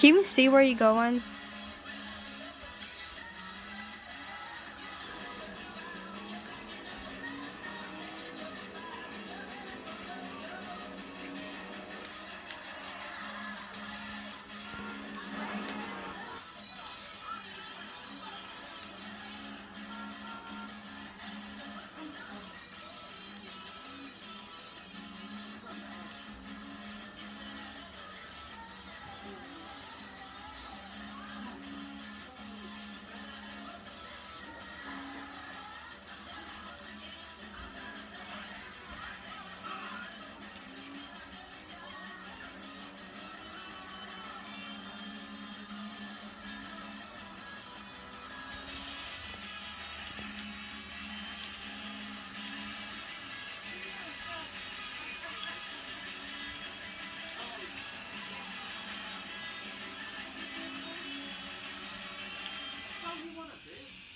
Can you see where you're going? Do you want to be?